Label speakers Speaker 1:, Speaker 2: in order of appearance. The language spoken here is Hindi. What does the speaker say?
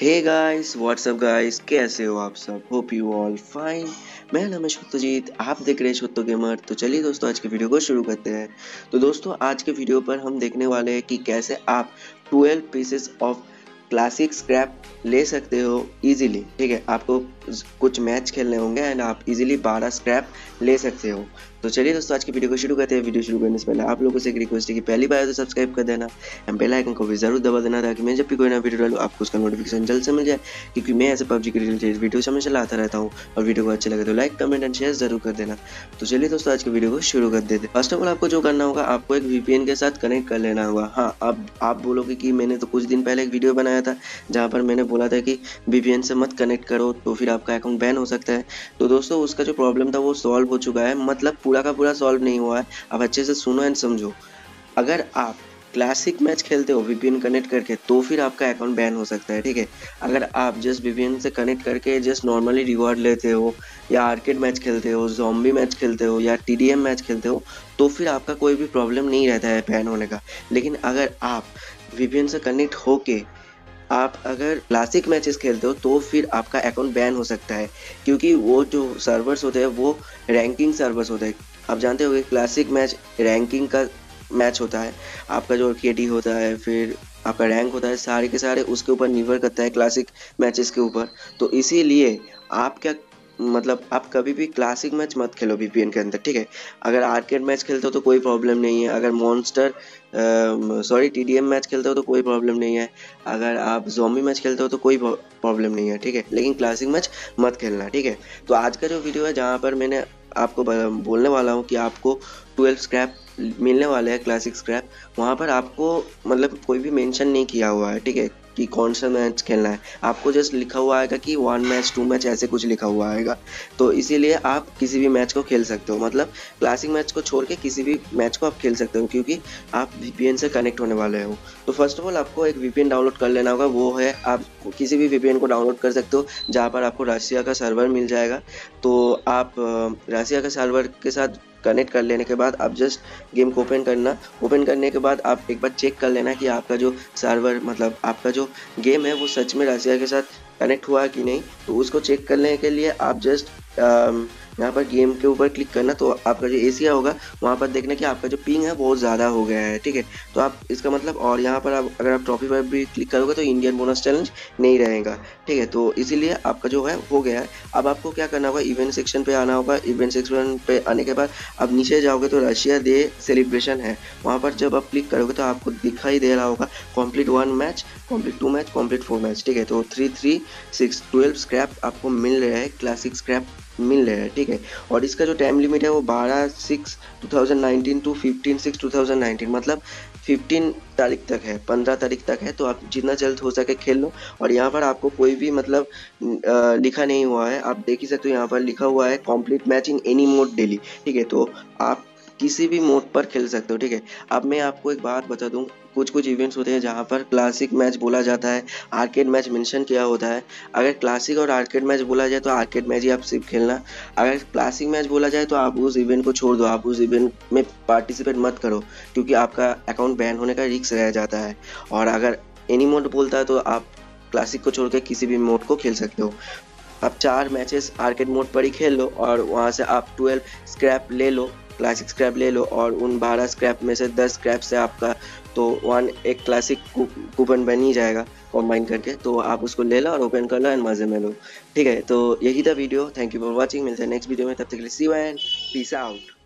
Speaker 1: हे गाइस व्हाट्सअप गाइस कैसे हो आप सब? होप यू ऑल फाइन मैं है सत्यजीत, आप देख रहे हैं सत्य गेमर। तो चलिए दोस्तों, आज के वीडियो को शुरू करते हैं। तो दोस्तों, आज के वीडियो पर हम देखने वाले हैं कि कैसे आप 12 पीसेस ऑफ़ क्लासिक स्क्रैप ले सकते हो इजीली ठीक है? आपको कुछ मैच खेलने होंगे एंड आप इजीली 12 स्क्रैप ले सकते हो। तो चलिए दोस्तों, आज की वीडियो को शुरू करते हैं। वीडियो शुरू करने से पहले आप लोगों से एक रिक्वेस्ट है कि पहली बार तो सब्सक्राइब कर देना एंड बेल आइकन को भी ज़रूर दबा देना ताकि मैं जब भी कोई नया वीडियो डालू, आपको उसका नोटिफिकेशन जल्द से मिल जाए। क्योंकि मैं ऐसे पबजी के रिलेटेड वीडियो हमेशा लाता रहता हूँ और वीडियो को अच्छा लगे तो लाइक कमेंट एंड शेयर ज़रूर कर देना। तो चलिए दोस्तों, आज की वीडियो को शुरू कर देते फ़र्स्ट ऑफ़ ऑल आपको जो करना होगा, आपको एक वीपीएन के साथ कनेक्ट कर लेना होगा। हाँ अब आप बोलोगे कि मैंने तो कुछ दिन पहले एक वीडियो बनाया था, जहाँ पर मैंने बोला था कि वीपीएन से मत कनेक्ट करो तो फिर आपका अकाउंट बैन हो सकता है। तो दोस्तों, उसका जो प्रॉब्लम था, वो सॉल्व हो चुका है। मतलब पूरा का पूरा सॉल्व नहीं हुआ है। आप अच्छे से सुनो एंड समझो। अगर आप क्लासिक मैच खेलते हो वीपीएन कनेक्ट करके तो फिर आपका अकाउंट बैन हो सकता है, ठीक है? अगर आप जस्ट वीपीएन से कनेक्ट करके जस्ट नॉर्मली रिवॉर्ड लेते हो, या आर्केड मैच खेलते हो जॉम्बी मैच खेलते हो, या टीडीएम मैच खेलते हो तो फिर आपका कोई भी प्रॉब्लम नहीं रहता है बैन होने का। लेकिन अगर आप वीपीएन से कनेक्ट होके आप अगर क्लासिक मैचेस खेलते हो तो फिर आपका अकाउंट बैन हो सकता है। क्योंकि वो जो सर्वर्स होते हैं, वो रैंकिंग सर्वर्स होते हैं। आप जानते हो क्लासिक मैच रैंकिंग का मैच होता है। आपका जो के होता है, फिर आपका रैंक होता है, सारे के सारे उसके ऊपर निर्भर करता है क्लासिक मैचेस के ऊपर। तो इसीलिए आप क्या मतलब आप कभी भी क्लासिक मैच मत खेलो वीपीएन के अंदर, ठीक है? अगर आर्केड मैच खेलते हो तो कोई प्रॉब्लम नहीं है। अगर मॉन्स्टर सॉरी टीडीएम मैच खेलते हो तो कोई प्रॉब्लम नहीं है। अगर आप जोमी मैच खेलते हो तो कोई प्रॉब्लम नहीं है, ठीक है? लेकिन क्लासिक मैच मत खेलना, ठीक है? तो आज का जो वीडियो है, जहाँ पर मैंने आपको बोलने वाला हूँ कि आपको ट्वेल्व स्क्रैप मिलने वाले हैं क्लासिक स्क्रैप वहाँ पर आपको मतलब कोई भी मेंशन नहीं किया हुआ है, ठीक है? कि कौन सा मैच खेलना है? आपको जस्ट लिखा हुआ आएगा कि वन मैच टू मैच ऐसे कुछ लिखा हुआ आएगा। तो इसीलिए आप किसी भी मैच को खेल सकते हो। मतलब क्लासिक मैच को छोड़ के किसी भी मैच को आप खेल सकते हो, क्योंकि आप वीपीएन से कनेक्ट होने वाले हो। तो फ़र्स्ट ऑफ़ ऑल आपको एक वीपीएन डाउनलोड कर लेना होगा। वो है आप किसी भी वीपीएन को डाउनलोड कर सकते हो, जहाँ पर आपको रशिया का सर्वर मिल जाएगा। तो आप रशिया का सर्वर के साथ कनेक्ट कर लेने के बाद आप जस्ट गेम को ओपन करना। ओपन करने के बाद आप एक बार चेक कर लेना कि आपका जो सर्वर मतलब आपका जो गेम है, वो सच में रशिया के साथ कनेक्ट हुआ कि नहीं। तो उसको चेक करने के लिए आप जस्ट यहाँ पर गेम के ऊपर क्लिक करना तो आपका जो एशिया होगा, वहाँ पर देखना कि आपका जो पिंग है बहुत ज़्यादा हो गया है, ठीक है? तो आप इसका मतलब और यहाँ पर आप, अगर आप ट्रॉफी पर भी क्लिक करोगे तो इंडियन बोनस चैलेंज नहीं रहेगा, ठीक है? तो इसीलिए आपका जो है, हो गया है। अब आपको क्या करना होगा इवेंट सेक्शन पर आना होगा। इवेंट सेक्शन पे आने के बाद अब नीचे जाओगे तो रशिया डे सेलिब्रेशन है। वहाँ पर जब आप क्लिक करोगे तो आपको दिखाई दे रहा होगा complete one match complete two match complete four match ठीक है? तो three three six twelve scrap आपको मिल रहा है क्लासिक स्क्रैप मिल रहा है ठीक है? और इसका जो टाइम लिमिट है वो बारह six two thousand nineteen two fifteen six two thousand nineteen मतलब फिफ्टीन तारीख तक है पंद्रह तारीख तक है तो आप जितना जल्द हो सके खेल लो। और यहाँ पर आपको कोई भी मतलब आ, लिखा नहीं हुआ है आप देख ही सकते हो यहाँ पर लिखा हुआ है complete match in any mode daily ठीक है? तो आप किसी भी मोड पर खेल सकते हो, ठीक है? अब मैं आपको एक बात बता दूँ कुछ कुछ इवेंट्स होते हैं जहाँ पर क्लासिक मैच बोला जाता है आर्केड मैच मेंशन किया होता है। अगर क्लासिक और आर्केड मैच बोला जाए तो आर्केड मैच ही आप सिर्फ़ खेलना। अगर क्लासिक मैच बोला जाए तो आप उस इवेंट को छोड़ दो, आप उस इवेंट में पार्टिसिपेट मत करो, क्योंकि आपका अकाउंट बैन होने का रिक्स रह जाता है। और अगर एनी मोड बोलता है तो आप क्लासिक को छोड़ किसी भी मोड को खेल सकते हो। आप चार मैचेस आर्केड मोड पर ही खेल लो और वहाँ से आप ट्वेल्व स्क्रैप ले लो। क्लासिक स्क्रैप ले लो और उन बारह स्क्रैप में से दस स्क्रैप से आपका तो वन एक क्लासिक कूपन बन ही जाएगा कॉम्बाइन करके। तो आप उसको ले लो और ओपन कर लो एंड मज़े में लो। ठीक है तो यही था video thank you for watching मिलते हैं नेक्स्ट वीडियो में। तब तक के लिए सी एंड पीस आउट